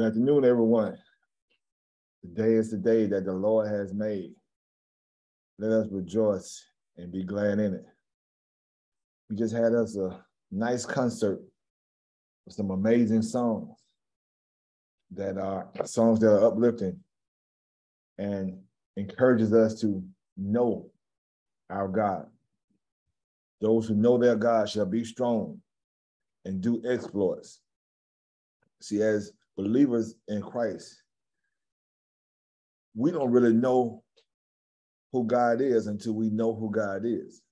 Good afternoon, everyone. Today is the day that the Lord has made. Let us rejoice and be glad in it. We just had us a nice concert with some amazing songs that are songs that are uplifting and encourages us to know our God. Those who know their God shall be strong and do exploits. See, as believers in Christ, we don't really know who God is until we know who God is.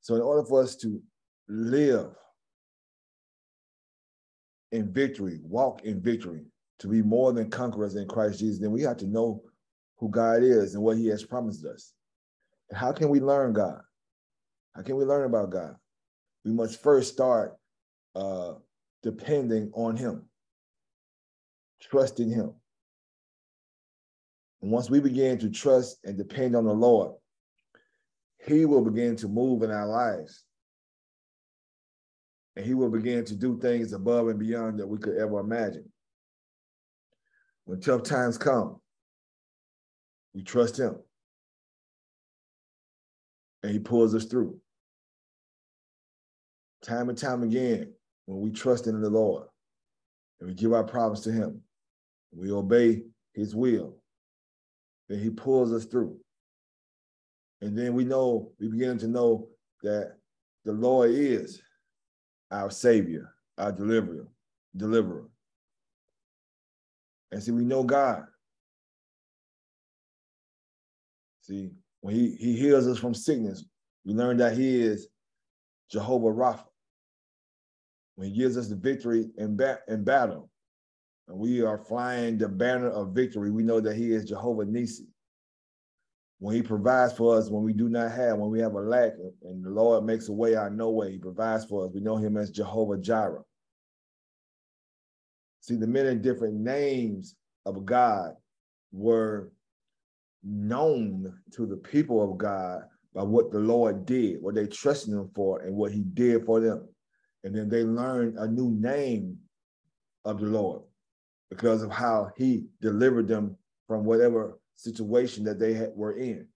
So, in order for us to live in victory, walk in victory, to be more than conquerors in Christ Jesus, then we have to know who God is and what He has promised us. And how can we learn God? How can we learn about God? We must first start uh, depending on Him, trusting Him. And once we begin to trust and depend on the Lord, He will begin to move in our lives. And He will begin to do things above and beyond that we could ever imagine. When tough times come, we trust Him. And He pulls us through. Time and time again, when we trust in the Lord and we give our problems to Him, we obey His will, then He pulls us through. And then we know, we begin to know that the Lord is our Savior, our deliverer, deliverer. And see, we know God. See, when he, he heals us from sickness, we learn that He is Jehovah Rapha when he gives us the victory in, ba- in battle, and we are flying the banner of victory, we know that he is Jehovah Nisi. When he provides for us when we do not have, when we have a lack, and the Lord makes a way out of no way, he provides for us. We know him as Jehovah Jireh. See, the many different names of God were known to the people of God by what the Lord did, what they trusted him for, and what he did for them and then they learned a new name of the Lord because of how he delivered them from whatever situation that they had, were in.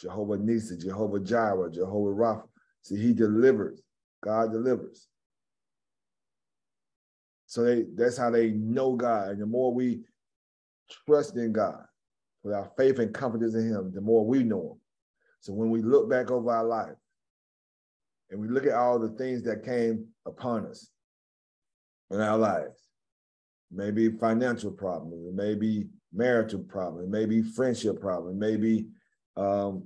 Jehovah Nisi, Jehovah Jireh, Jehovah Rapha. See, he delivers. God delivers. So they, that's how they know God. And the more we trust in God, with our faith and confidence in him, the more we know him. So when we look back over our life, and we look at all the things that came upon us in our lives, maybe financial problems, it may be marital problems, it may be friendship problems, maybe um,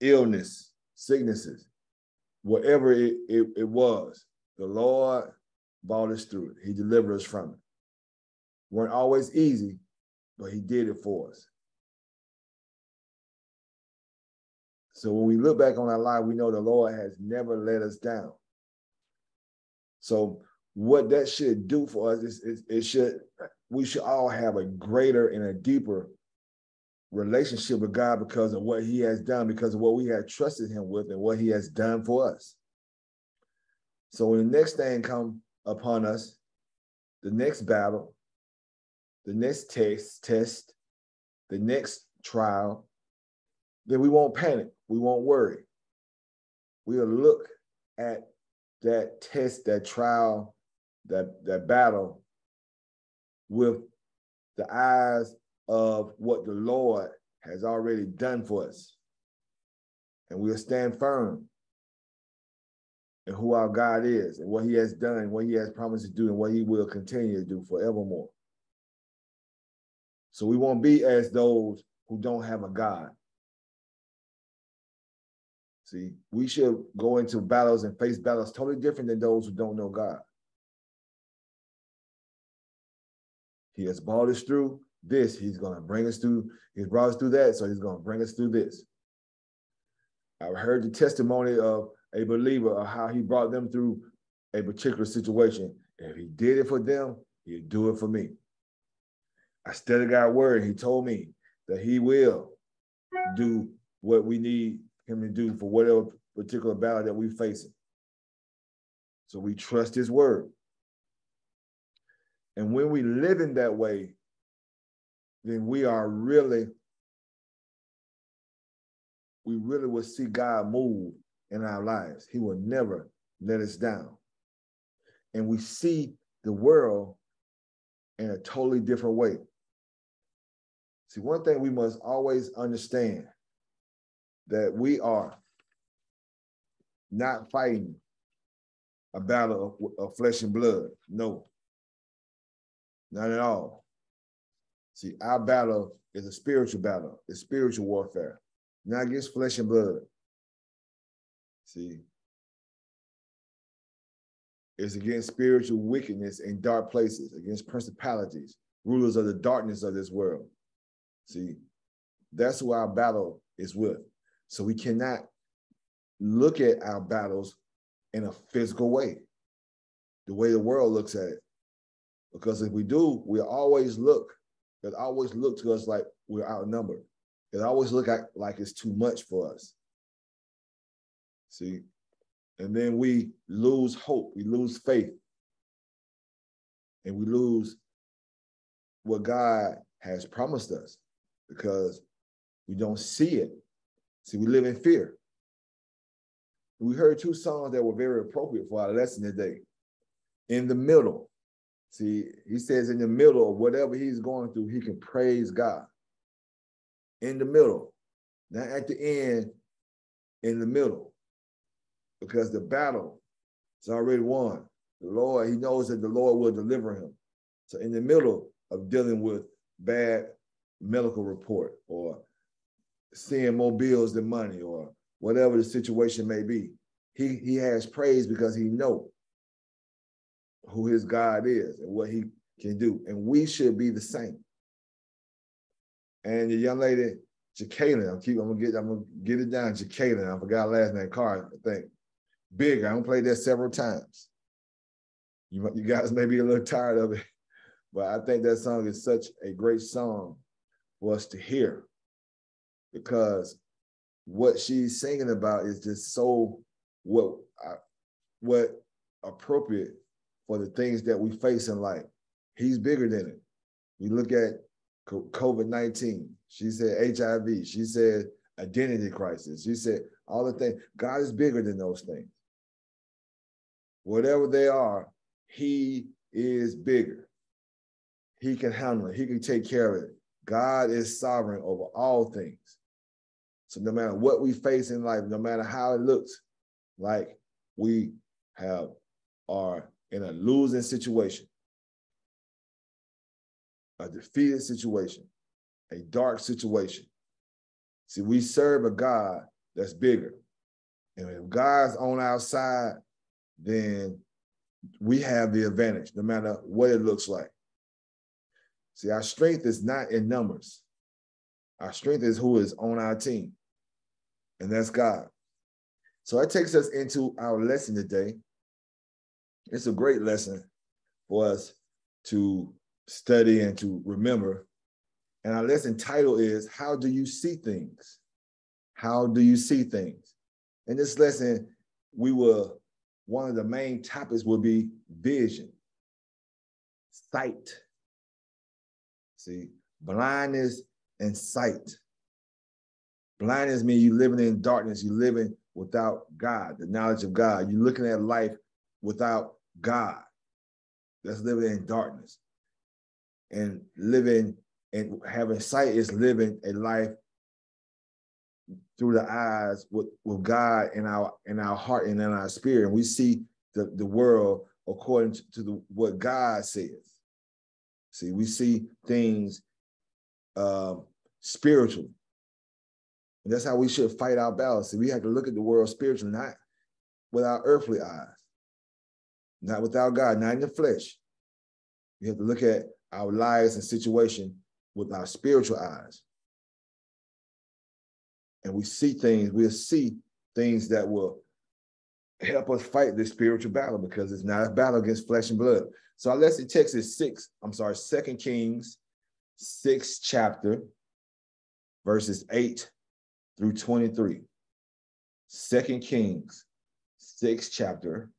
illness, sicknesses, whatever it, it, it was, the Lord brought us through it. He delivered us from it. weren't always easy, but he did it for us. So when we look back on our life, we know the Lord has never let us down. So what that should do for us is, is it should we should all have a greater and a deeper relationship with God because of what He has done, because of what we have trusted Him with, and what He has done for us. So when the next thing come upon us, the next battle, the next test, test, the next trial, then we won't panic. We won't worry. We'll look at that test, that trial, that, that battle with the eyes of what the Lord has already done for us. And we'll stand firm in who our God is and what he has done, what he has promised to do, and what he will continue to do forevermore. So we won't be as those who don't have a God. See, we should go into battles and face battles totally different than those who don't know God. He has brought us through this. He's going to bring us through. He's brought us through that. So he's going to bring us through this. I've heard the testimony of a believer of how he brought them through a particular situation. If he did it for them, he'll do it for me. I studied God's word. He told me that he will do what we need him to do for whatever particular battle that we're facing. So we trust his word. And when we live in that way, then we are really, we really will see God move in our lives. He will never let us down. And we see the world in a totally different way. See, one thing we must always understand that we are not fighting a battle of, of flesh and blood. No, not at all. See, our battle is a spiritual battle, it's spiritual warfare, not against flesh and blood. See, it's against spiritual wickedness in dark places, against principalities, rulers of the darkness of this world. See, that's who our battle is with. So we cannot look at our battles in a physical way, the way the world looks at it. Because if we do, we always look, it always look to us like we're outnumbered. It always look like, like it's too much for us. See, and then we lose hope, we lose faith, and we lose what God has promised us because we don't see it. See, we live in fear. We heard two songs that were very appropriate for our lesson today. In the middle, see, he says in the middle of whatever he's going through, he can praise God. In the middle, not at the end, in the middle because the battle is already won. The Lord, he knows that the Lord will deliver him. So in the middle of dealing with bad medical report or seeing more bills than money or whatever the situation may be, he, he has praise because he know who his God is and what he can do. And we should be the same. And the young lady, Jekalyn, I'm keep I'm gonna get I'm gonna get it down. Jekalyn, I forgot last name, Carr, I think big. I don't play that several times. You, you guys may be a little tired of it, but I think that song is such a great song for us to hear because what she's singing about is just so what what appropriate for the things that we face in life. He's bigger than it. You look at COVID 19, she said HIV, she said identity crisis, she said all the things. God is bigger than those things whatever they are, he is bigger. He can handle it. He can take care of it. God is sovereign over all things. So no matter what we face in life, no matter how it looks like we have are in a losing situation, a defeated situation, a dark situation. See, we serve a God that's bigger. And if God's on our side, then we have the advantage no matter what it looks like. See, our strength is not in numbers. Our strength is who is on our team, and that's God. So that takes us into our lesson today. It's a great lesson for us to study and to remember. And our lesson title is How Do You See Things? How do you see things? In this lesson, we will one of the main topics will be vision, sight. See, blindness and sight. Blindness means you're living in darkness, You're living without God, the knowledge of God. You're looking at life without God. That's living in darkness. And living and having sight is living a life through the eyes with, with God in our in our heart and in our spirit. And we see the, the world according to the what God says. See, we see things um, spiritually. And that's how we should fight our battles. We have to look at the world spiritually, not with our earthly eyes, not without God, not in the flesh. We have to look at our lives and situation with our spiritual eyes and we see things, we'll see things that will help us fight this spiritual battle because it's not a battle against flesh and blood. So our lesson text is six, I'm sorry, Second Kings, sixth chapter, verses 8 through 23. Second Kings, sixth chapter,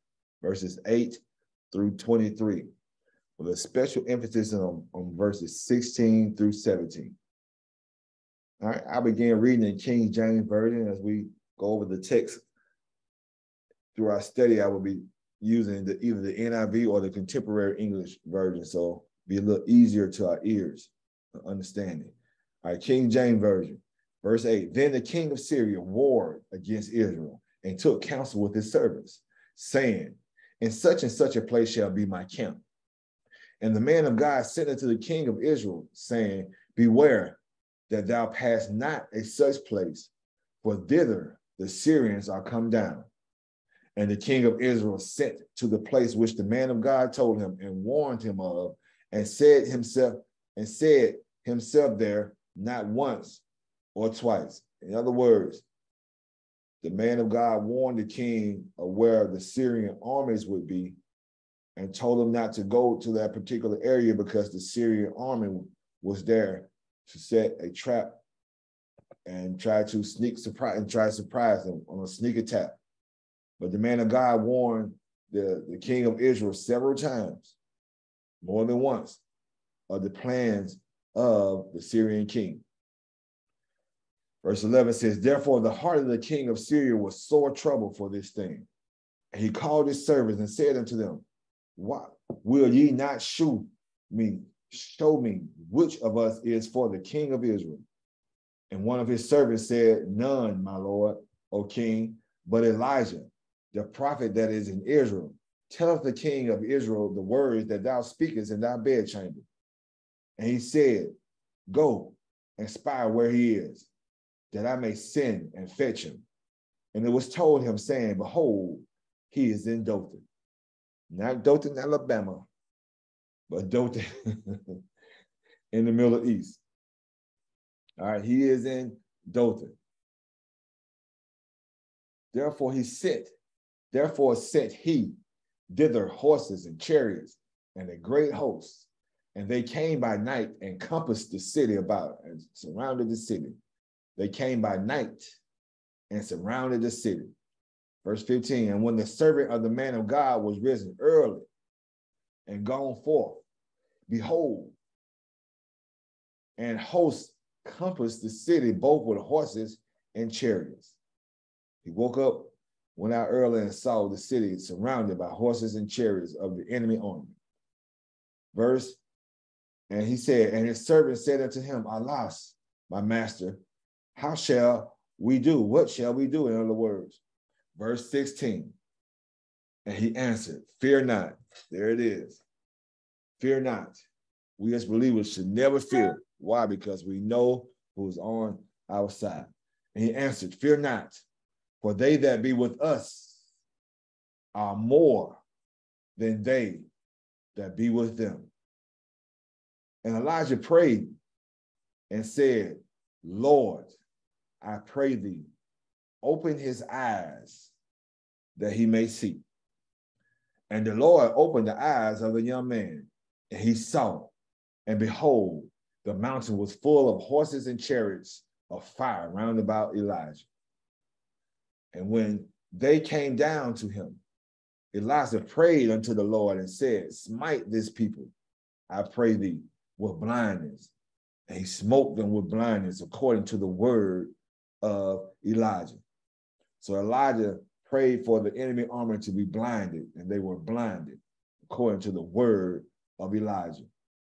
verses 8 through 23. with a special emphasis on, on verses 16 through 17. All right, I began reading in King James Version as we go over the text through our study. I will be using the, either the NIV or the contemporary English version, so be a little easier to our ears understanding. All right, King James Version, verse 8. Then the king of Syria warred against Israel and took counsel with his servants, saying, In such and such a place shall be my camp. And the man of God sent unto the king of Israel, saying, Beware that thou pass not a such place, for thither the Syrians are come down. And the king of Israel sent to the place which the man of God told him and warned him of, and said himself, and said himself there not once or twice. In other words, the man of God warned the king of where the Syrian armies would be and told him not to go to that particular area because the Syrian army was there to set a trap and try to sneak surprise and try to surprise them on a sneak attack. But the man of God warned the, the king of Israel several times, more than once, of the plans of the Syrian king. Verse 11 says, Therefore, the heart of the king of Syria was sore troubled for this thing. And he called his servants and said unto them, What will ye not show me, show me which of us is for the king of Israel? And one of his servants said, None, my lord, O king, but Elijah, the prophet that is in Israel. Telleth the king of Israel the words that thou speakest in thy bedchamber. And he said, Go and spy where he is, that I may send and fetch him. And it was told him, saying, Behold, he is in Dothan. Not Dothan, Alabama, but Dothan in the Middle East. All right, he is in Dothan. Therefore, he sent, therefore sent he thither horses and chariots and a great host and they came by night and compassed the city about and surrounded the city. They came by night and surrounded the city. Verse 15, and when the servant of the man of God was risen early and gone forth, behold, and hosts compassed the city both with horses and chariots. He woke up, went out early, and saw the city surrounded by horses and chariots of the enemy army. Verse and he said, and his servant said unto him, Alas, my master, how shall we do? What shall we do? In other words, verse 16. And he answered, Fear not. There it is. Fear not. We as believers should never fear. Why? Because we know who's on our side. And he answered, Fear not, for they that be with us are more than they that be with them. And Elijah prayed and said, Lord, I pray thee, open his eyes that he may see. And the Lord opened the eyes of the young man, and he saw, and behold, the mountain was full of horses and chariots of fire round about Elijah. And when they came down to him, Elijah prayed unto the Lord and said, Smite this people, I pray thee, with blindness. And he smote them with blindness according to the word of Elijah. So Elijah prayed for the enemy army to be blinded, and they were blinded according to the word of Elijah.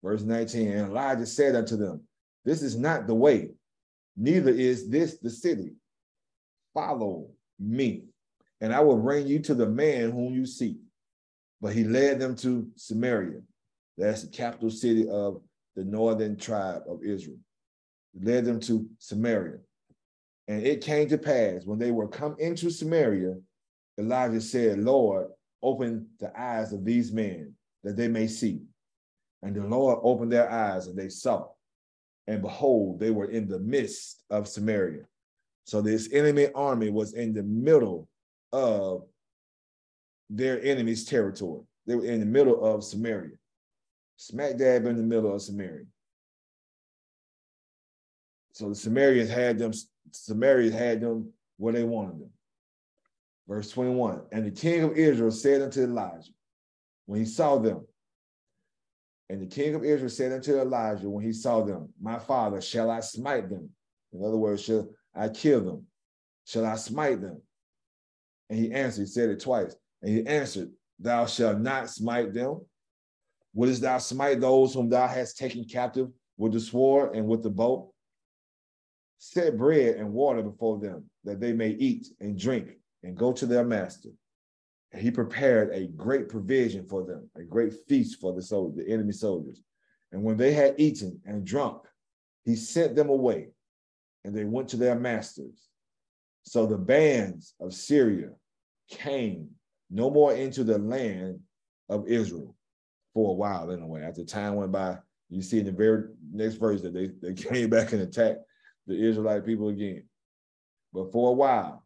Verse 19, and Elijah said unto them, This is not the way, neither is this the city. Follow me, and I will bring you to the man whom you seek. But he led them to Samaria. That's the capital city of the northern tribe of Israel. He led them to Samaria. And it came to pass when they were come into Samaria, Elijah said, Lord, open the eyes of these men that they may see. And the Lord opened their eyes and they saw. And behold, they were in the midst of Samaria. So this enemy army was in the middle of their enemy's territory. They were in the middle of Samaria smack dab in the middle of Samaria. So the Samaritans had them, Samaritans had them where they wanted them. Verse 21, and the king of Israel said unto Elijah, when he saw them, And the king of Israel said unto Elijah when he saw them, My father, shall I smite them? In other words, shall I kill them? Shall I smite them? And he answered, he said it twice. And he answered, Thou shalt not smite them. Wouldst thou smite those whom thou hast taken captive with the sword and with the bow? Set bread and water before them, that they may eat and drink and go to their master. And he prepared a great provision for them, a great feast for the soldiers, the enemy soldiers. And when they had eaten and drunk, he sent them away, and they went to their masters. So the bands of Syria came no more into the land of Israel for a while, anyway. After time went by, you see in the very next verse that they, they came back and attacked the Israelite people again. But for a while,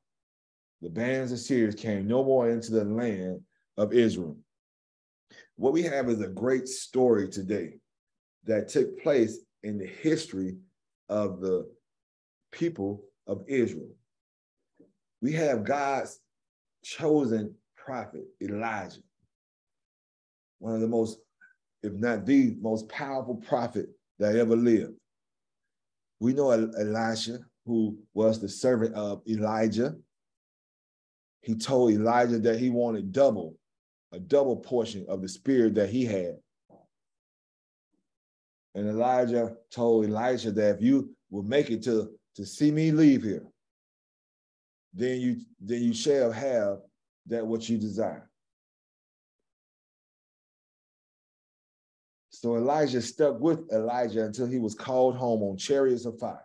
the bands of Syria came no more into the land of Israel. What we have is a great story today that took place in the history of the people of Israel. We have God's chosen prophet, Elijah, one of the most, if not the most powerful prophet that ever lived. We know Elisha, who was the servant of Elijah, he told Elijah that he wanted double, a double portion of the spirit that he had. And Elijah told Elisha that if you will make it to, to see me leave here, then you then you shall have that what you desire. So Elijah stuck with Elijah until he was called home on chariots of fire.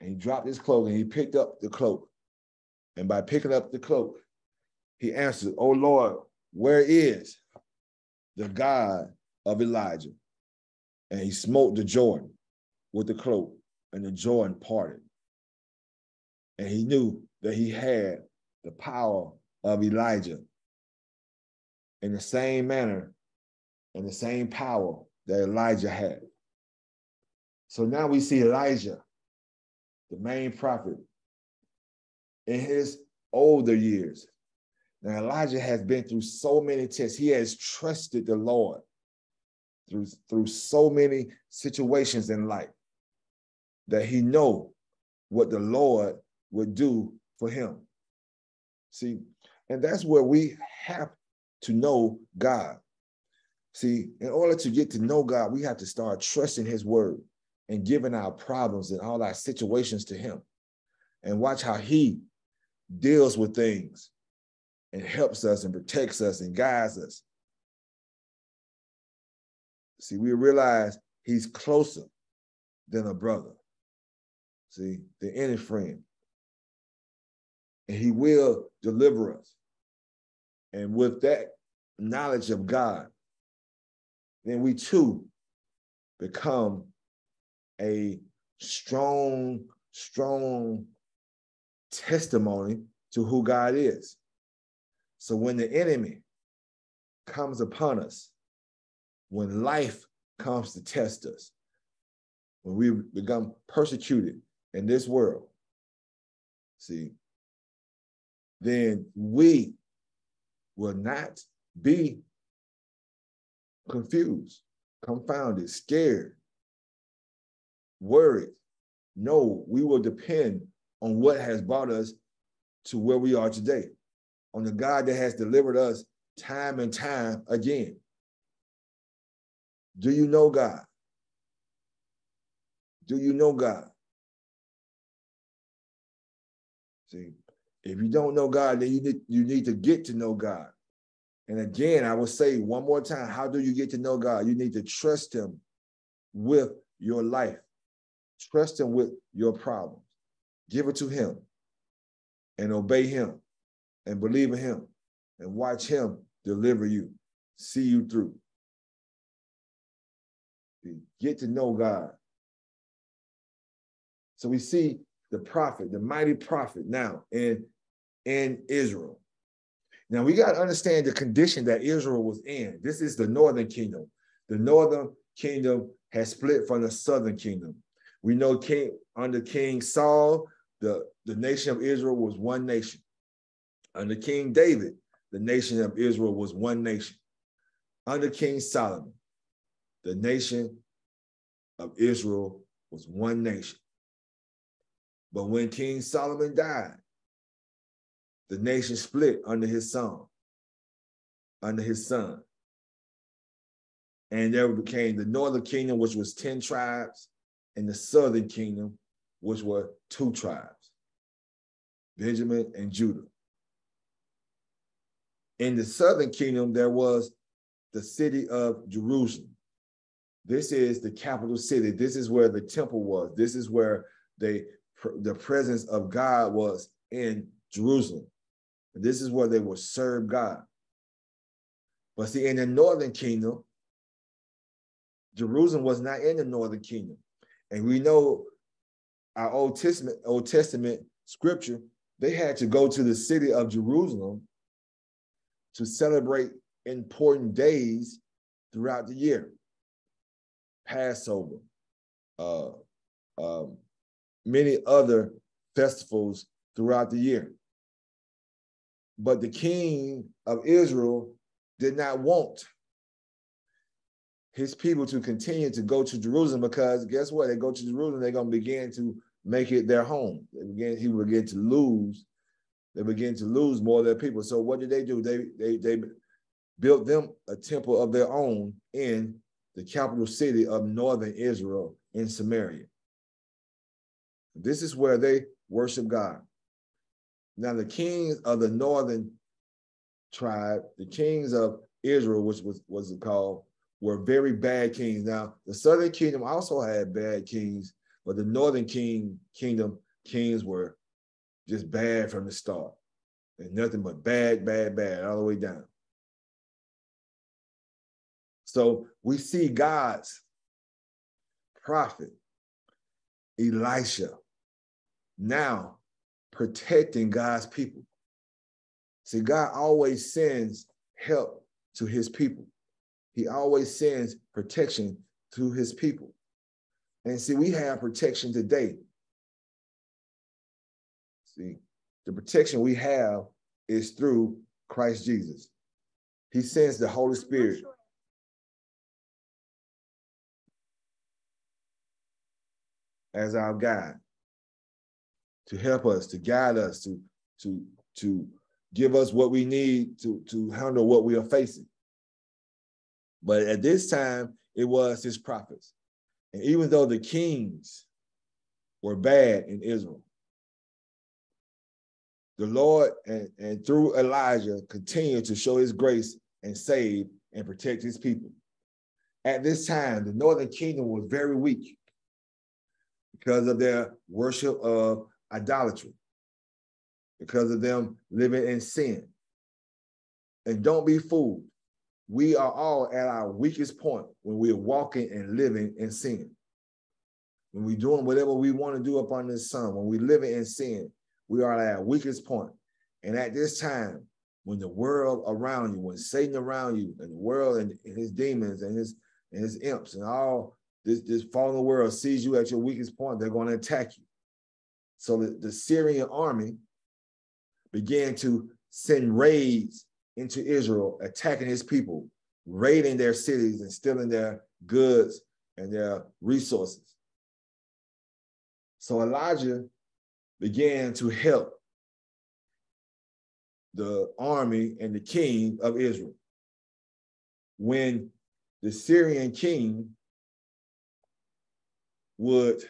And he dropped his cloak and he picked up the cloak and by picking up the cloak, he answered, Oh Lord, where is the God of Elijah? And he smote the Jordan with the cloak, and the Jordan parted. And he knew that he had the power of Elijah in the same manner and the same power that Elijah had. So now we see Elijah, the main prophet, in his older years. Now, Elijah has been through so many tests. He has trusted the Lord through, through so many situations in life that he know what the Lord would do for him. See, and that's where we have to know God. See, in order to get to know God, we have to start trusting his word and giving our problems and all our situations to him and watch how he deals with things and helps us and protects us and guides us. See, we realize he's closer than a brother. See, than any friend. And he will deliver us. And with that knowledge of God, then we too become a strong, strong testimony to who God is. So when the enemy comes upon us, when life comes to test us, when we become persecuted in this world, see, then we will not be confused, confounded, scared, worried. No, we will depend on what has brought us to where we are today, on the God that has delivered us time and time again. Do you know God? Do you know God? See, if you don't know God, then you need, you need to get to know God. And again, I will say one more time, how do you get to know God? You need to trust him with your life. Trust him with your problems. Give it to him and obey him and believe in him and watch him deliver you, see you through. Get to know God. So we see the prophet, the mighty prophet now in, in Israel. Now we got to understand the condition that Israel was in. This is the northern kingdom. The northern kingdom has split from the southern kingdom. We know King under King Saul, the, the nation of Israel was one nation. Under King David, the nation of Israel was one nation. under King Solomon, the nation of Israel was one nation. But when King Solomon died, the nation split under his son, under his son. And there became the northern kingdom, which was 10 tribes, and the southern kingdom, which were two tribes, Benjamin and Judah. In the southern kingdom, there was the city of Jerusalem. This is the capital city. This is where the temple was. This is where they the presence of God was in Jerusalem. This is where they would serve God. But see, in the northern kingdom, Jerusalem was not in the northern kingdom. And we know our Old Testament, Old Testament scripture, they had to go to the city of Jerusalem to celebrate important days throughout the year. Passover, uh, um, many other festivals throughout the year. But the king of Israel did not want his people to continue to go to Jerusalem because guess what? They go to Jerusalem, they're going to begin to make it their home. They begin, he will begin to lose. They begin to lose more of their people. So what did they do? They they they built them a temple of their own in the capital city of northern Israel in Samaria. This is where they worship God. Now, the kings of the northern tribe, the kings of Israel, which was, was called, were very bad kings. Now, the southern kingdom also had bad kings, but the northern king kingdom kings were just bad from the start. And nothing but bad, bad, bad all the way down. So we see God's prophet, Elisha, now protecting God's people. See, God always sends help to his people. He always sends protection to his people. And see, we have protection today. See, the protection we have is through Christ Jesus. He sends the Holy Spirit as our guide to help us, to guide us, to, to, to give us what we need to, to handle what we are facing. But at this time, it was his prophets. And even though the kings were bad in Israel, the Lord and, and through Elijah continued to show his grace and save and protect his people. At this time, the northern kingdom was very weak because of their worship of idolatry, because of them living in sin. And don't be fooled. We are all at our weakest point when we're walking and living in sin. When we're doing whatever we want to do up on this sun, when we're living in sin, we are at our weakest point. And at this time, when the world around you, when Satan around you, and the world and his demons and his and his imps and all this, this fallen world sees you at your weakest point, they're going to attack you. So the, the Syrian army began to send raids into Israel, attacking his people, raiding their cities and stealing their goods and their resources. So Elijah began to help the army and the king of Israel. When the Syrian king would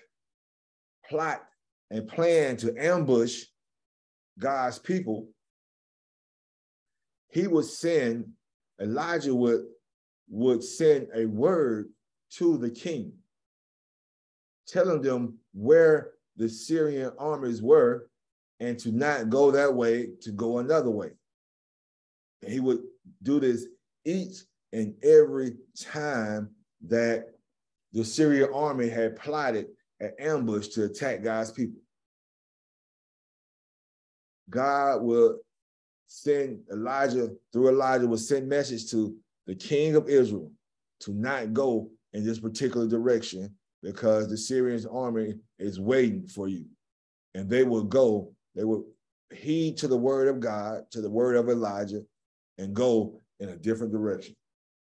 plot and plan to ambush God's people, he would send, Elijah would, would send a word to the king, telling them where the Syrian armies were and to not go that way, to go another way. And he would do this each and every time that the Syrian army had plotted an ambush to attack God's people. God will send Elijah, through Elijah, will send message to the king of Israel to not go in this particular direction because the Syrian army is waiting for you. And they will go, they will heed to the word of God, to the word of Elijah, and go in a different direction.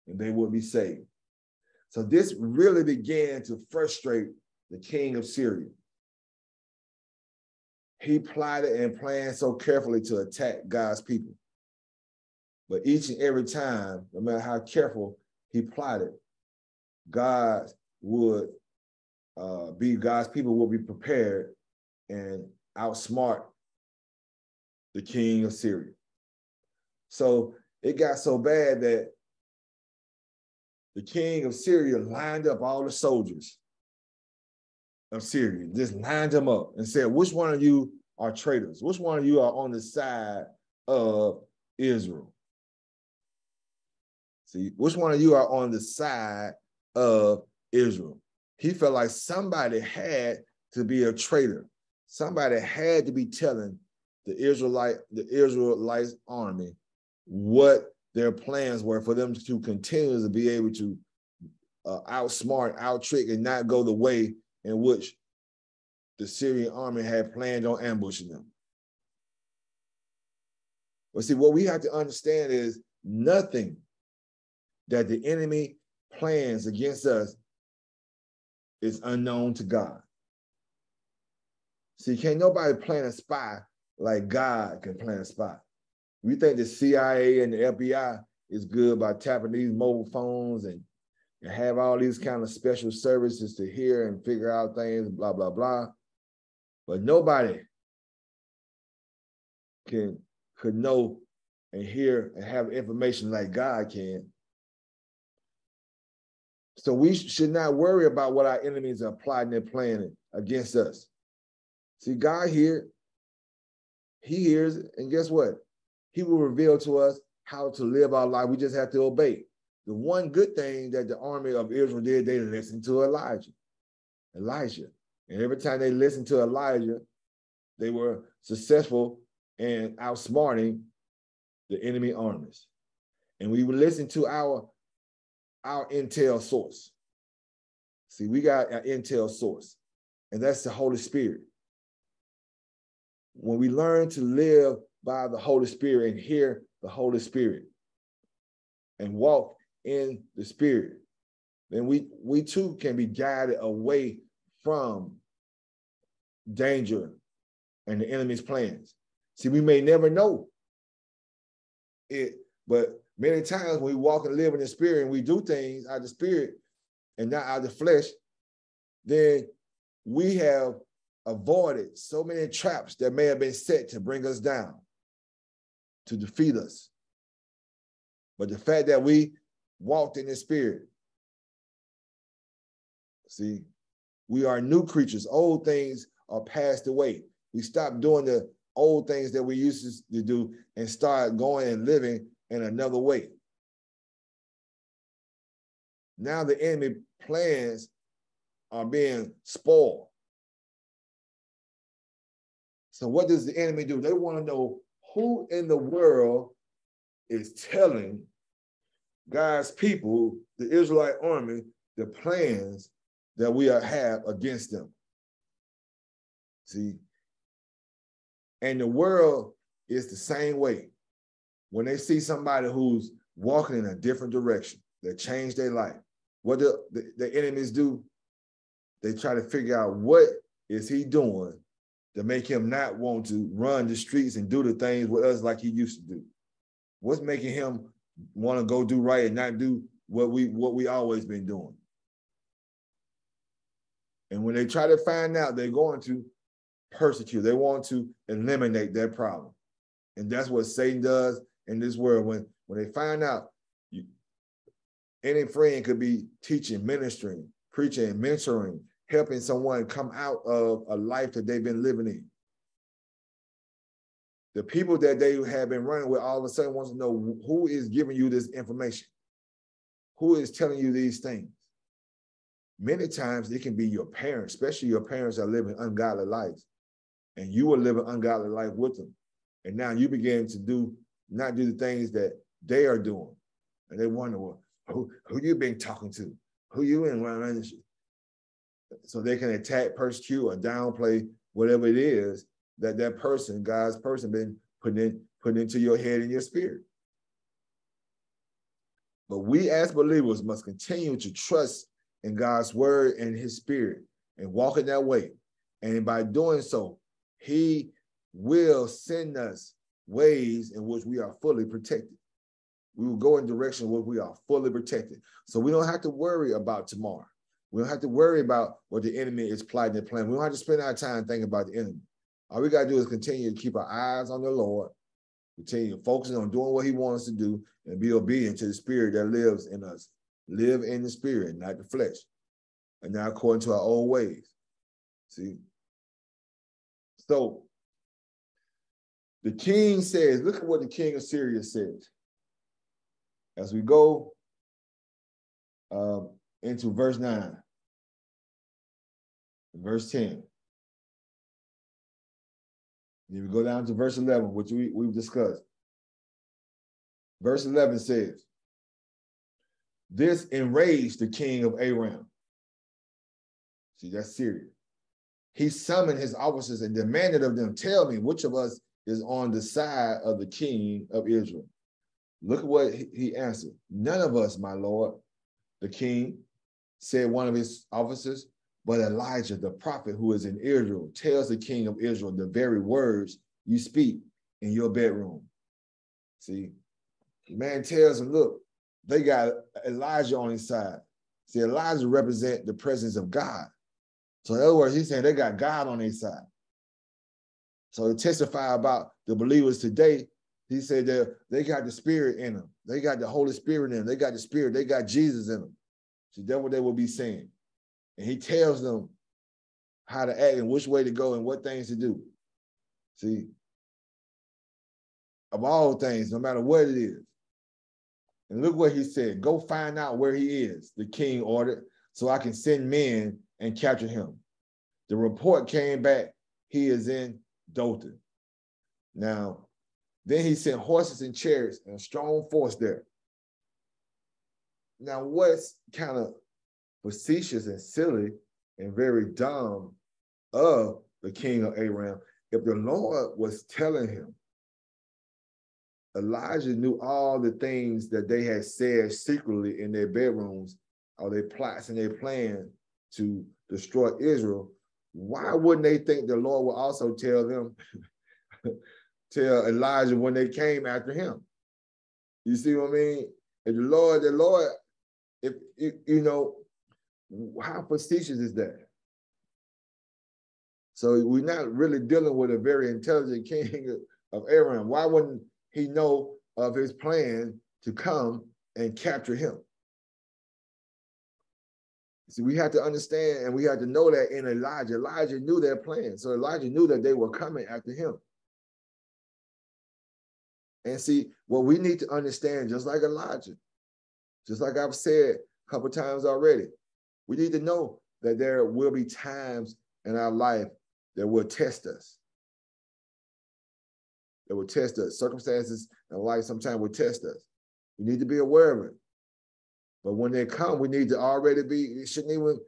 and they will be saved. So this really began to frustrate the king of Syria. He plotted and planned so carefully to attack God's people. But each and every time, no matter how careful he plotted, God would uh, be God's people would be prepared and outsmart the king of Syria. So it got so bad that the king of Syria lined up all the soldiers of Syria, just lined them up and said, Which one of you are traitors? Which one of you are on the side of Israel? See, which one of you are on the side of Israel? He felt like somebody had to be a traitor. Somebody had to be telling the Israelite, the Israelite army what their plans were for them to continue to be able to uh, outsmart, outtrick, and not go the way in which the Syrian army had planned on ambushing them. But see, what we have to understand is nothing that the enemy plans against us is unknown to God. See, can't nobody plan a spy like God can plan a spy. We think the CIA and the FBI is good by tapping these mobile phones and, have all these kind of special services to hear and figure out things, blah, blah, blah. But nobody can could know and hear and have information like God can. So we should not worry about what our enemies are plotting and planning against us. See, God here, He hears, and guess what? He will reveal to us how to live our life. We just have to obey. The one good thing that the army of Israel did, they listened to Elijah. Elijah. And every time they listened to Elijah, they were successful in outsmarting the enemy armies. And we would listen to our, our intel source. See, we got an intel source, and that's the Holy Spirit. When we learn to live by the Holy Spirit and hear the Holy Spirit and walk in the Spirit, then we, we too can be guided away from danger and the enemy's plans. See, we may never know it, but many times when we walk and live in the spirit and we do things out of the spirit and not out of the flesh, then we have avoided so many traps that may have been set to bring us down, to defeat us. But the fact that we walked in the spirit, see, we are new creatures. Old things are passed away. We stop doing the old things that we used to do and start going and living in another way. Now the enemy plans are being spoiled. So what does the enemy do? They want to know who in the world is telling God's people, the Israelite army, the plans that we have against them. See, and the world is the same way. When they see somebody who's walking in a different direction, that changed their life, what do the, the enemies do? They try to figure out what is he doing to make him not want to run the streets and do the things with us like he used to do. What's making him want to go do right and not do what we what we always been doing? And when they try to find out, they're going to persecute. They want to eliminate that problem. And that's what Satan does in this world. When, when they find out you, any friend could be teaching, ministering, preaching, mentoring, helping someone come out of a life that they've been living in. The people that they have been running with all of a sudden wants to know who is giving you this information, who is telling you these things. Many times it can be your parents, especially your parents are living ungodly lives, and you are living ungodly life with them. And now you begin to do not do the things that they are doing. And they wonder, well, who, who you been talking to? Who you in? So they can attack, persecute, or downplay whatever it is that that person, God's person, been putting in, putting into your head and your spirit. But we as believers must continue to trust in God's word and his spirit and walk in that way. And by doing so, he will send us ways in which we are fully protected. We will go in direction where we are fully protected. So we don't have to worry about tomorrow. We don't have to worry about what the enemy is plotting and planning. We don't have to spend our time thinking about the enemy. All we got to do is continue to keep our eyes on the Lord, continue focusing on doing what he wants to do, and be obedient to the spirit that lives in us. Live in the spirit, not the flesh, and not according to our old ways. See? So the king says, look at what the king of Syria says. As we go um, into verse 9, verse 10. Then we go down to verse 11, which we, we've discussed. Verse 11 says, This enraged the king of Aram. See, that's Syria. He summoned his officers and demanded of them, Tell me which of us is on the side of the king of Israel. Look at what he answered. None of us, my lord, the king, said one of his officers, but Elijah, the prophet who is in Israel, tells the king of Israel the very words you speak in your bedroom. See, the man tells him, look, they got Elijah on his side. See, Elijah represent the presence of God. So in other words, he's saying they got God on their side. So to testify about the believers today, he said that they got the spirit in them. They got the Holy Spirit in them. They got the spirit. They got Jesus in them. See, that's what they will be saying. And he tells them how to act and which way to go and what things to do. See, of all things, no matter what it is. And look what he said go find out where he is, the king ordered, so I can send men and capture him. The report came back, he is in Dothan. Now, then he sent horses and chariots and a strong force there. Now, what's kind of facetious and silly and very dumb of the king of Aram, if the Lord was telling him, Elijah knew all the things that they had said secretly in their bedrooms, or their plots and their plan to destroy Israel. Why wouldn't they think the Lord will also tell them, tell Elijah when they came after him? You see what I mean? If the Lord, the Lord, if you know, how facetious is that? So we're not really dealing with a very intelligent king of Aram. Why wouldn't he know of his plan to come and capture him? See, we have to understand and we have to know that in Elijah, Elijah knew their plan. So Elijah knew that they were coming after him. And see, what we need to understand, just like Elijah, just like I've said a couple times already, we need to know that there will be times in our life that will test us. That will test us. Circumstances in life sometimes will test us. We need to be aware of it. But when they come, we need to already be, shouldn't even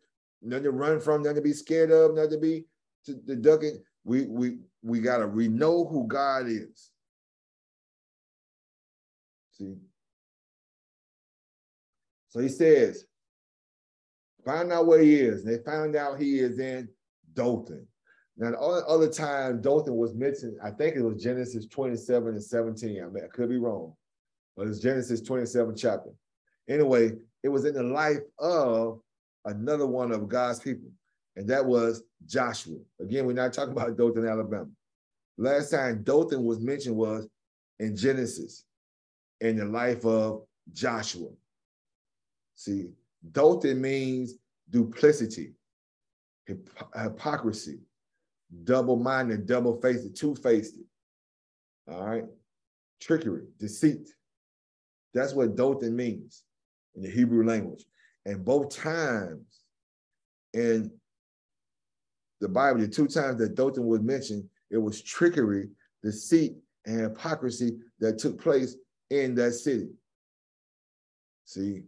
nothing to run from, nothing to be scared of, nothing to be to, to duck it. We we we gotta we know who God is. See? So he says, Find out where he is. They found out he is in Dothan. Now, the other time Dothan was mentioned, I think it was Genesis 27 and 17. I, mean, I could be wrong, but it's Genesis 27 chapter. Anyway, it was in the life of another one of God's people, and that was Joshua. Again, we're not talking about Dothan, Alabama. Last time Dothan was mentioned was in Genesis, in the life of Joshua. See, Dothan means duplicity, hip- hypocrisy, double-minded, double-faced, two-faced. All right, trickery, deceit. That's what Dothan means in the Hebrew language. And both times in the Bible, the two times that Dothan was mentioned, it was trickery, deceit, and hypocrisy that took place in that city. See,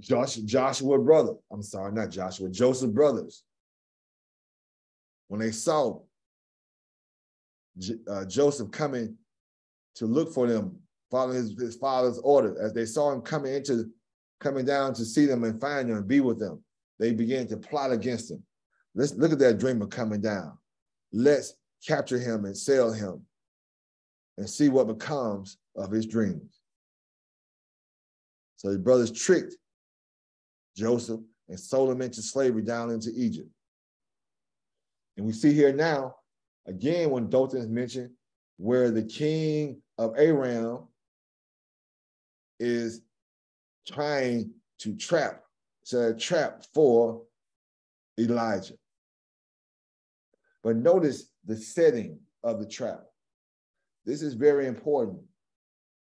Josh, Joshua brother. I'm sorry, not Joshua, Joseph brothers. When they saw J- uh, Joseph coming to look for them following his, his father's order. As they saw him coming into, coming down to see them and find them and be with them, they began to plot against him. Let's look at that dreamer coming down. Let's capture him and sell him and see what becomes of his dreams. So his brothers tricked Joseph and sold him into slavery down into Egypt. And we see here now, again, when Dothan is mentioned, where the king of Aram is trying to trap, set a trap for Elijah. But notice the setting of the trap. This is very important.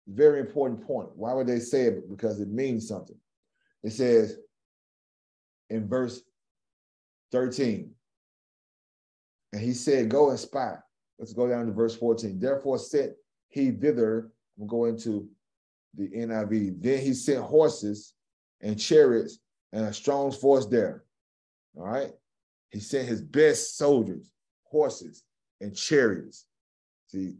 Very important point. Why would they say it? Because it means something. It says in verse 13, and he said, Go and spy. Let's go down to verse 14. Therefore sent he thither, we'll go into the NIV. Then he sent horses and chariots and a strong force there. All right. He sent his best soldiers, horses, and chariots. See,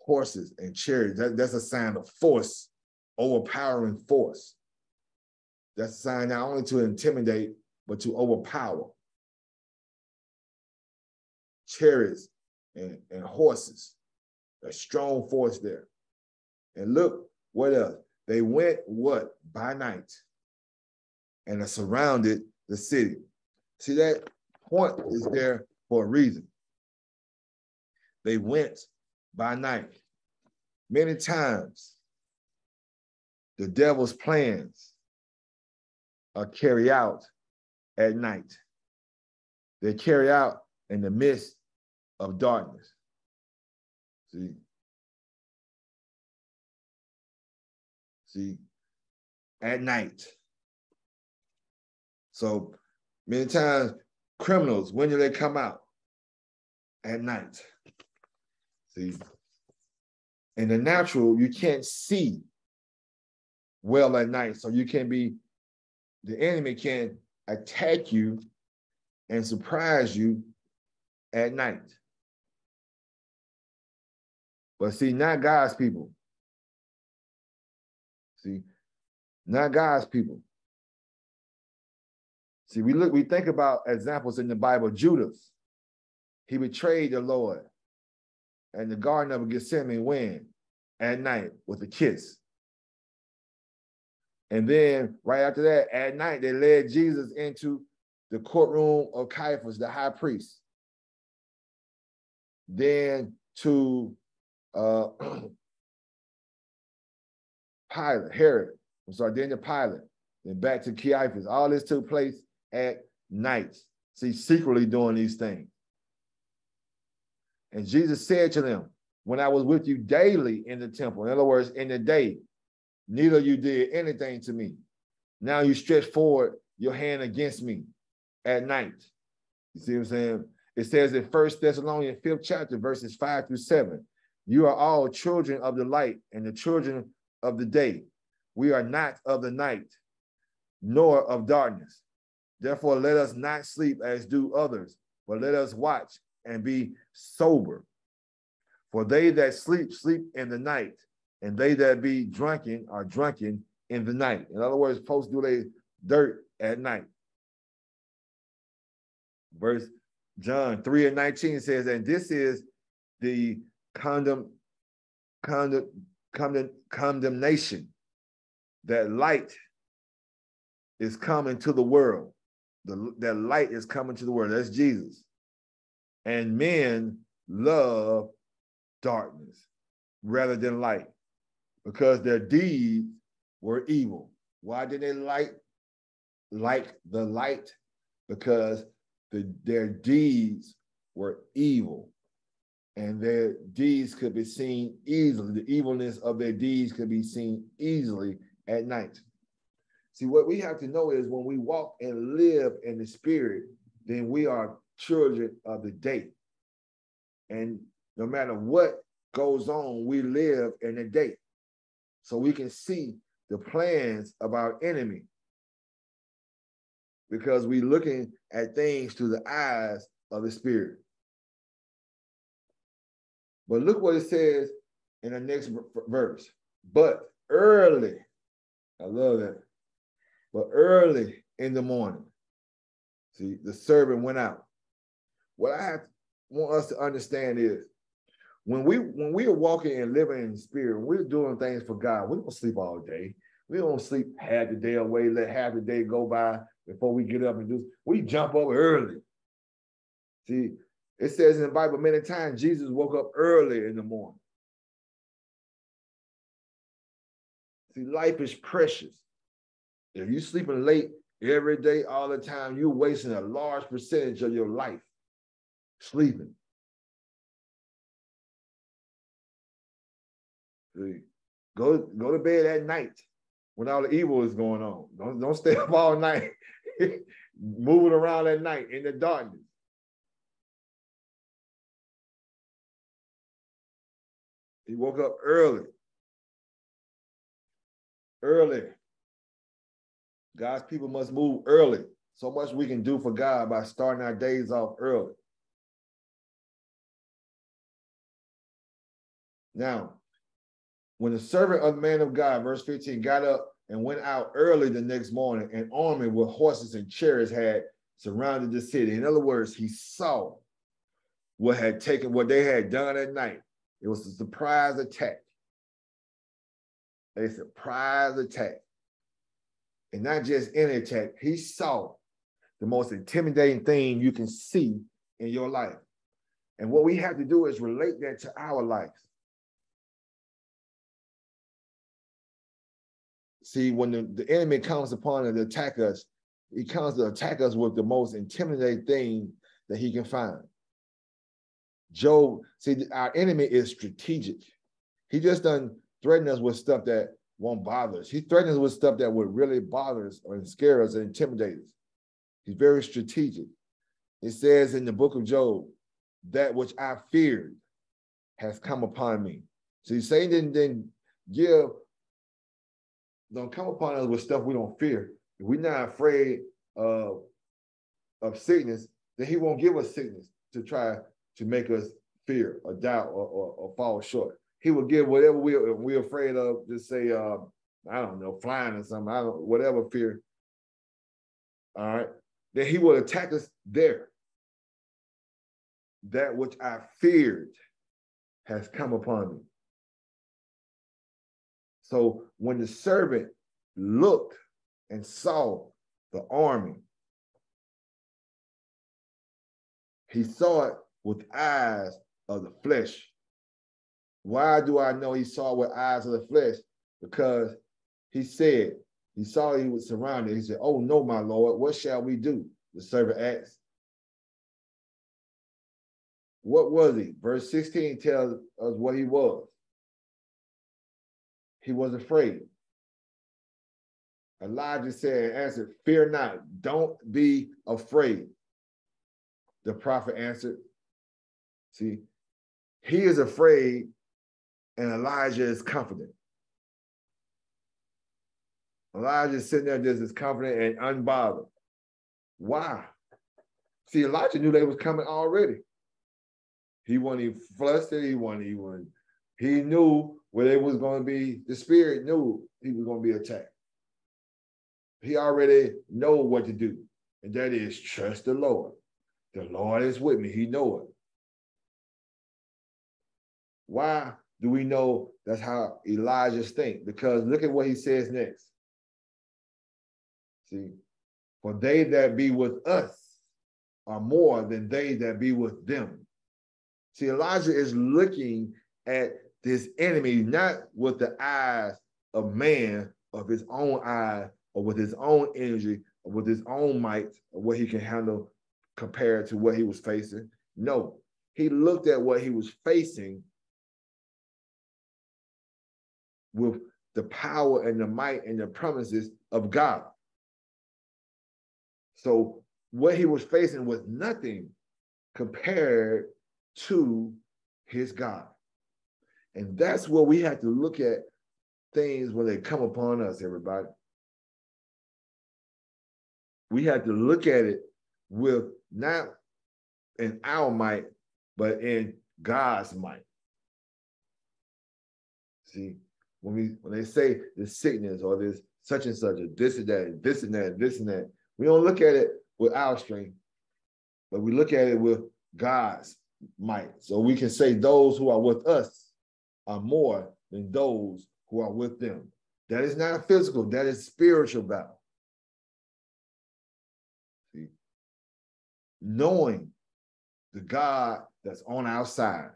horses and chariots, that, that's a sign of force, overpowering force. That's a sign not only to intimidate, but to overpower. Chariots and, and horses, a strong force there. And look, what else? They went what? By night and surrounded the city. See, that point is there for a reason. They went by night. Many times, the devil's plans Uh, are carried out at night. They carry out in the midst of darkness. See? See? At night. So many times, criminals, when do they come out? At night. See? In the natural, you can't see well at night. So you can be, the enemy can attack you and surprise you at night. But see, not God's people. See, not God's people. See, we look, we think about examples in the Bible. Judas, he betrayed the Lord and the Garden of Gethsemane when? At night with a kiss. And then right after that, at night, they led Jesus into the courtroom of Caiaphas, the high priest. Then to uh, Pilate, Herod, I'm sorry, then to Pilate, then back to Caiaphas. All this took place at night. See, secretly doing these things. And Jesus said to them, When I was with you daily in the temple, in other words, in the day, neither you did anything to me. Now you stretch forward your hand against me at night. You see what I'm saying? It says in First Thessalonians, fifth chapter, verses five through seven. You are all children of the light and the children of the day. We are not of the night, nor of darkness. Therefore, let us not sleep as do others, but let us watch and be sober. For they that sleep, sleep in the night, and they that be drunken are drunken in the night. In other words, folks do they dirt at night. Verse John 3 and 19 says, and this is the condemn, condemn, condemn, condemnation that light is coming to the world. The, that light is coming to the world. That's Jesus. And men love darkness rather than light because their deeds were evil. Why did they light like the light? Because the, their deeds were evil and their deeds could be seen easily. The evilness of their deeds could be seen easily at night. See, what we have to know is when we walk and live in the spirit, then we are children of the day. And no matter what goes on, we live in the day. So we can see the plans of our enemy because we're looking at things through the eyes of the spirit. But look what it says in the next verse. But early, I love that. But early in the morning, see, the servant went out. What I want us to understand is when we when we are walking and living in spirit, we're doing things for God, we don't sleep all day. We don't sleep half the day away, let half the day go by before we get up and do. We jump up early. See, it says in the Bible many times Jesus woke up early in the morning. See, life is precious. If you're sleeping late every day, all the time, you're wasting a large percentage of your life sleeping. Go, go to bed at night when all the evil is going on. Don't, don't stay up all night moving around at night in the darkness. He woke up early. Early. God's people must move early. So much we can do for God by starting our days off early. Now, when the servant of the man of God, verse 15, got up and went out early the next morning, an army with horses and chariots had surrounded the city. In other words, he saw what had taken what they had done at night. It was a surprise attack. A surprise attack. And not just any attack, he saw the most intimidating thing you can see in your life. And what we have to do is relate that to our lives. See, when the, the enemy comes upon and attack us, he comes to attack us with the most intimidating thing that he can find. Job, see, our enemy is strategic. He just doesn't threaten us with stuff that won't bother us. He threatens us with stuff that would really bother us or scare us and intimidate us. He's very strategic. It says in the book of Job, that which I feared has come upon me. See, Satan didn't give, don't come upon us with stuff we don't fear. If we're not afraid of, of sickness, then he won't give us sickness to try to make us fear or doubt or, or, or fall short. He will give whatever we we're afraid of. Just say, uh, I don't know, flying or something. I don't whatever fear. All right, then he will attack us there. That which I feared has come upon me. So when the servant looked and saw the army, he saw it with eyes of the flesh. Why do I know he saw with eyes of the flesh? Because he said, he saw he was surrounded. He said, Oh no, my Lord, what shall we do? The servant asked. What was he? Verse 16 tells us what he was. He was afraid. Elijah said, answered, Fear not, don't be afraid. The prophet answered, See, he is afraid and Elijah is confident. Elijah is sitting there just as confident and unbothered. Why? See, Elijah knew they was coming already. He wasn't even flustered. He wasn't even, he knew where they was going to be, the spirit knew he was going to be attacked. He already know what to do. And that is trust the Lord. The Lord is with me. He know it. Why do we know that's how Elijah's think? Because look at what he says next. See, for they that be with us are more than they that be with them. See, Elijah is looking at this enemy not with the eyes of man, of his own eye, or with his own energy, or with his own might, or what he can handle compared to what he was facing. No, he looked at what he was facing with the power and the might and the promises of God. So what he was facing was nothing compared to his God. And that's where we have to look at things when they come upon us, everybody. We have to look at it with not in our might, but in God's might. See, when we when they say this sickness or this such and such, or this and that, this and that, this and that, we don't look at it with our strength, but we look at it with God's might. So we can say those who are with us are more than those who are with them. That is not a physical, that is spiritual battle. See? Knowing the God that's on our side.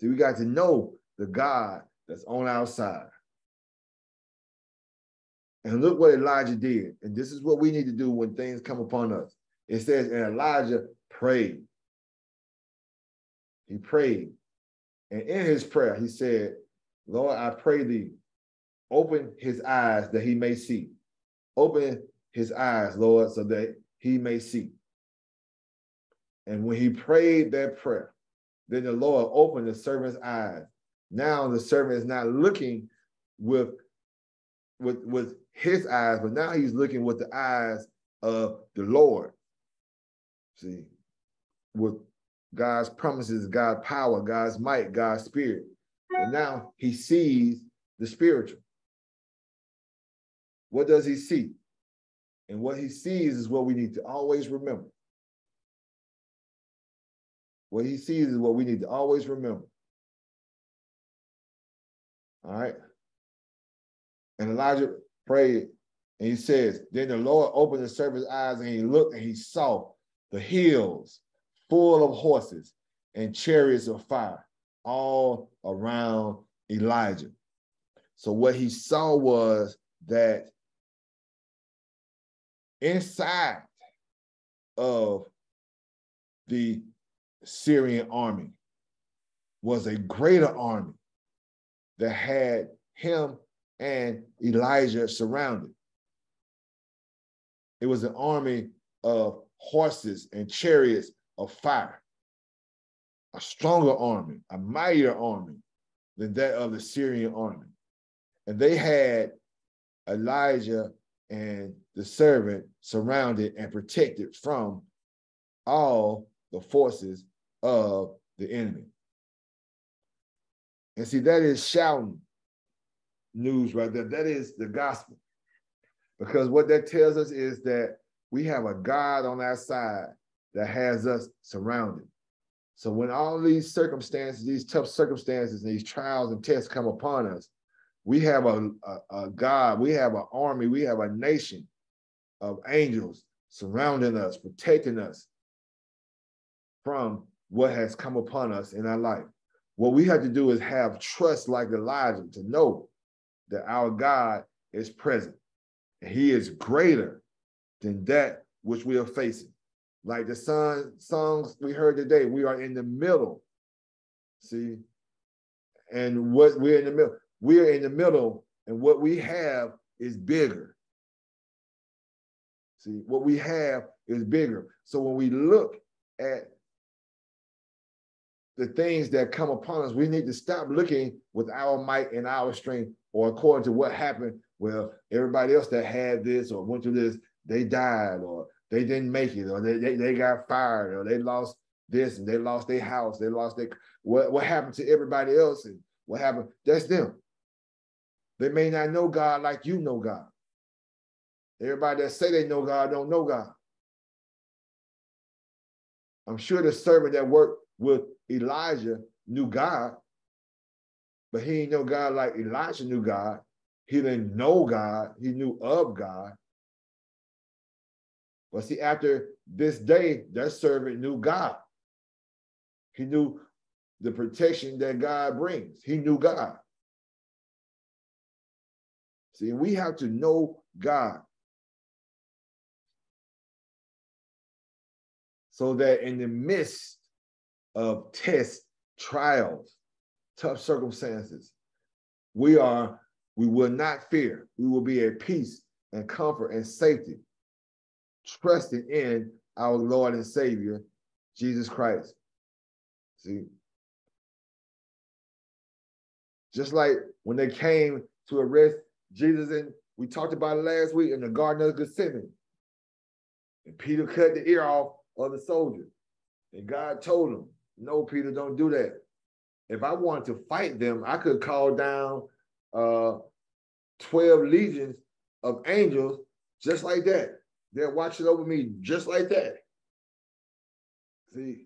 See, we got to know the God that's on our side. And look what Elijah did. And this is what we need to do when things come upon us. It says, and Elijah prayed. He prayed. And in his prayer, he said, Lord, I pray thee, open his eyes that he may see. Open his eyes, Lord, so that he may see. And when he prayed that prayer, then the Lord opened the servant's eyes. Now the servant is not looking with, with, with his eyes, but now he's looking with the eyes of the Lord. See, with God's promises, God's power, God's might, God's spirit. And now he sees the spiritual. What does he see? And what he sees is what we need to always remember. What he sees is what we need to always remember. All right. And Elijah prayed and he says, Then the Lord opened the servant's eyes and he looked and he saw the hills full of horses and chariots of fire all around Elijah. So what he saw was that inside of the Syrian army was a greater army that had him and Elijah surrounded. It was an army of horses and chariots of fire, a stronger army, a mightier army than that of the Syrian army. And they had Elijah and the servant surrounded and protected from all the forces of the enemy. And see, that is shouting news right there. That is the gospel. Because what that tells us is that we have a God on our side that has us surrounded. So when all these circumstances, these tough circumstances, these trials and tests come upon us, we have a, a, a God, we have an army, we have a nation of angels surrounding us, protecting us from what has come upon us in our life. What we have to do is have trust like Elijah to know that our God is present. And he is greater than that which we are facing. Like the song, songs we heard today, we are in the middle. See? And what we're in the middle, we're in the middle, and what we have is bigger. See, what we have is bigger. So when we look at the things that come upon us, we need to stop looking with our might and our strength or according to what happened. Well, everybody else that had this or went through this, they died or they didn't make it or they, they, they got fired or they lost this and they lost their house, they lost their what, what happened to everybody else and what happened, that's them. They may not know God like you know God. Everybody that say they know God don't know God. I'm sure the servant that worked with Elijah knew God, but he didn't know God like Elijah knew God. He didn't know God, he knew of God. But see, after this day, that servant knew God. He knew the protection that God brings. He knew God. See, we have to know God. So that in the midst of tests, trials, tough circumstances, we are, we will not fear. We will be at peace and comfort and safety, trusting in our Lord and Savior, Jesus Christ. See? Just like when they came to arrest Jesus, and we talked about it last week in the Garden of Gethsemane. And Peter cut the ear off of the soldier. And God told him, no, Peter, don't do that. if I wanted to fight them, I could call down uh 12 legions of angels just like that. They're watching over me just like that. See,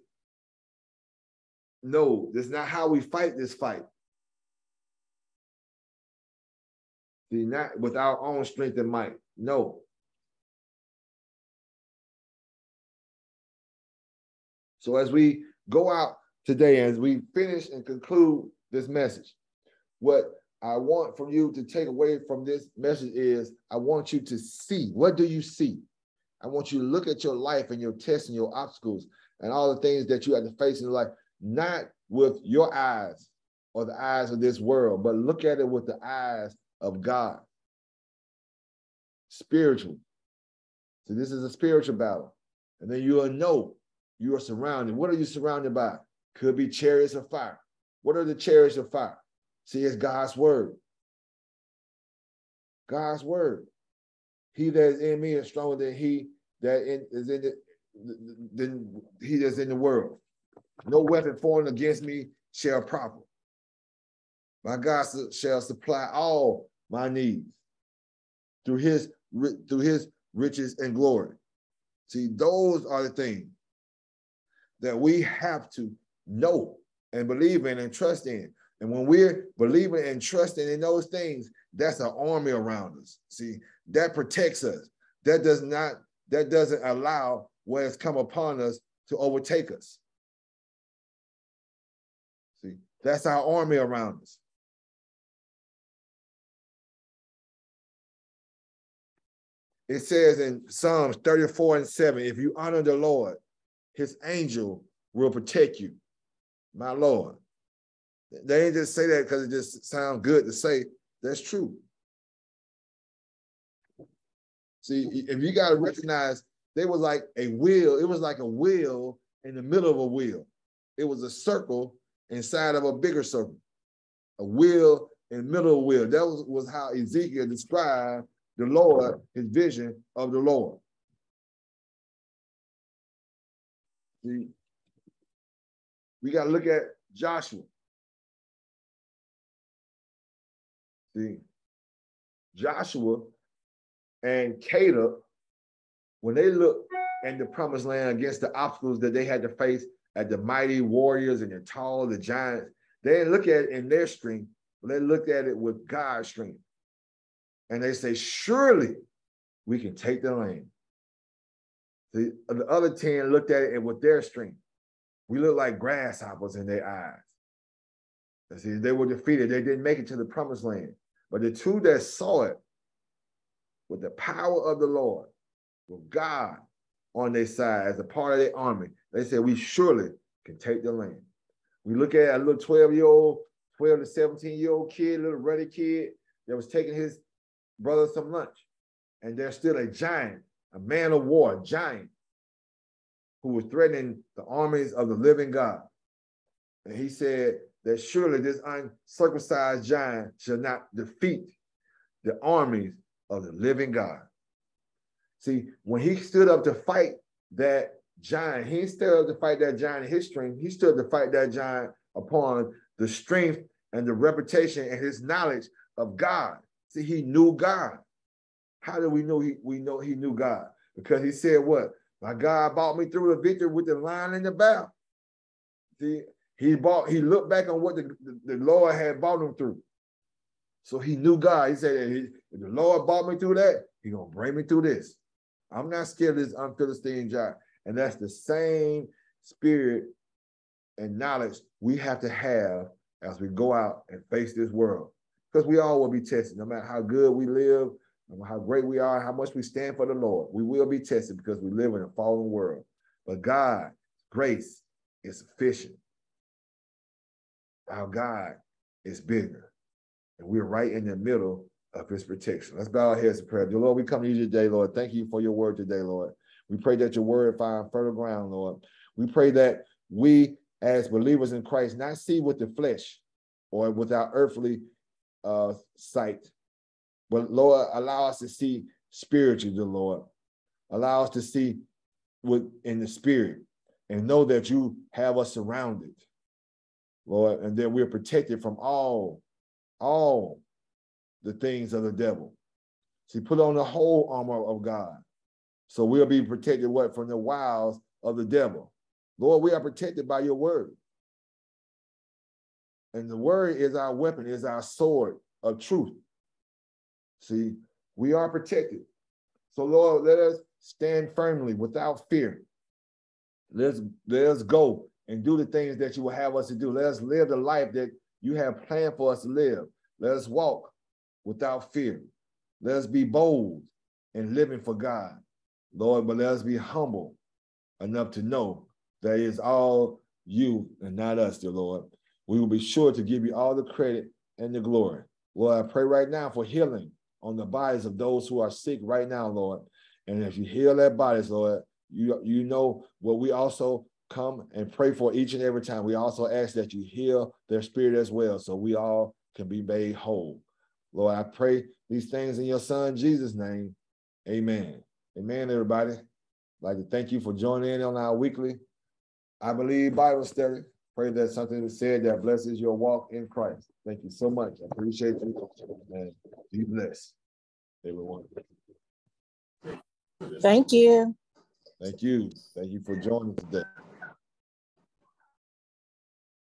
no, that's not how we fight this fight. See, not with our own strength and might. No. So as we go out today, as we finish and conclude this message, what I want from you to take away from this message is I want you to see. What do you see? I want you to look at your life and your tests and your obstacles and all the things that you have to face in life, not with your eyes or the eyes of this world, but look at it with the eyes of God. Spiritual. So this is a spiritual battle. And then you'll know you are surrounded. What are you surrounded by? Could be chariots of fire. What are the chariots of fire? See, it's God's word. God's word. He that is in me is stronger than he that in, is in the than he that's in the world. No weapon formed against me shall prosper. My God shall supply all my needs through his through his riches and glory. See, those are the things that we have to know and believe in and trust in. And when we're believing and trusting in those things, that's an army around us. See, that protects us. That does not, that doesn't allow what has come upon us to overtake us. See, that's our army around us. It says in Psalms 34 and 7 if you honor the Lord, his angel will protect you. My Lord. They didn't just say that because it just sounds good to say. That's true. See, if you got to recognize, they was like a wheel. It was like a wheel in the middle of a wheel. It was a circle inside of a bigger circle. A wheel in middle of a wheel. That was, was how Ezekiel described the Lord, his vision of the Lord. See, we got to look at Joshua. See, Joshua and Caleb, when they looked at the promised land against the obstacles that they had to face at the mighty warriors and the tall, the giants, they didn't look at it in their strength, but they looked at it with God's strength. And they say, surely we can take the land. The, the other 10 looked at it with their strength. We look like grasshoppers in their eyes. See, they were defeated. They didn't make it to the promised land. But the two that saw it with the power of the Lord, with God on their side as a part of their army, they said, We surely can take the land. We look at a little 12 year old, 12 to 17 year old kid, little ruddy kid that was taking his brother some lunch. And there's still a giant, a man of war, a giant, who was threatening the armies of the living God. And he said, that surely this uncircumcised giant shall not defeat the armies of the living God. See, when he stood up to fight that giant, he stood up to fight that giant in his strength. He stood to fight that giant upon the strength and the reputation and his knowledge of God. See, he knew God. How do we know he we know he knew God? Because he said, What? My God brought me through the victory with the lion and the bear. See, he bought, he looked back on what the, the, the Lord had brought him through. So he knew God. He said, if the Lord brought me through that, He gonna bring me through this. I'm not scared of this unphilistine giant. And that's the same spirit and knowledge we have to have as we go out and face this world. Because we all will be tested, no matter how good we live, no matter how great we are, how much we stand for the Lord. We will be tested because we live in a fallen world. But God's grace is sufficient our God is bigger. And we're right in the middle of his protection. Let's bow our heads in prayer. Dear Lord, we come to you today, Lord. Thank you for your word today, Lord. We pray that your word find fertile ground, Lord. We pray that we, as believers in Christ, not see with the flesh or with our earthly uh, sight, but Lord, allow us to see spiritually, dear Lord. Allow us to see with in the spirit and know that you have us surrounded Lord, and that we're protected from all, all the things of the devil. See, put on the whole armor of God. So we'll be protected what from the wiles of the devil. Lord, we are protected by your word. And the word is our weapon, is our sword of truth. See, we are protected. So, Lord, let us stand firmly without fear. Let's let us go and do the things that you will have us to do. Let us live the life that you have planned for us to live. Let us walk without fear. Let us be bold in living for God, Lord, but let us be humble enough to know that it's all you and not us, dear Lord. We will be sure to give you all the credit and the glory. Lord, I pray right now for healing on the bodies of those who are sick right now, Lord. And if you heal their bodies, Lord, you, you know what we also come and pray for each and every time. We also ask that you heal their spirit as well, so we all can be made whole. Lord, I pray these things in your son Jesus' name. Amen. Amen, everybody. I'd like to thank you for joining in on our weekly iBelieve Bible study. Pray that something is said that blesses your walk in Christ. Thank you so much. I appreciate you. Man, be blessed, everyone. Thank you. Thank you. Thank you for joining today.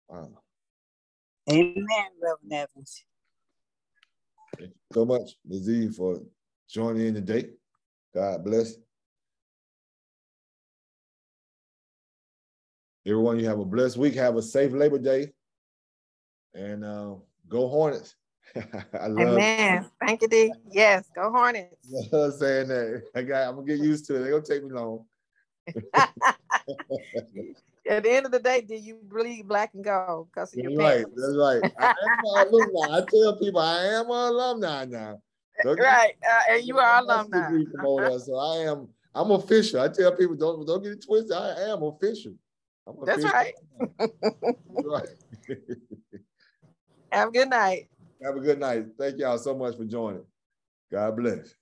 Wow. Amen, Reverend Evans. Thank you so much, Lizzie, for joining in today. God bless. Everyone, you have a blessed week. Have a safe Labor Day. And uh, go Hornets. I love Amen. It. Thank you, D. Yes, go Hornets. I love saying that. I got, I'm gonna get used to it. It's gonna take me long. At the end of the day, do you bleed black and gold because That's right. That's right. I am an alumni. I tell people I am an alumni now. Don't right, uh, and you are alumni. Promoter, so I am. I'm official. I tell people don't don't get it twisted. I am official. That's right. right. Have a good night. Have a good night. Thank y'all so much for joining. God bless.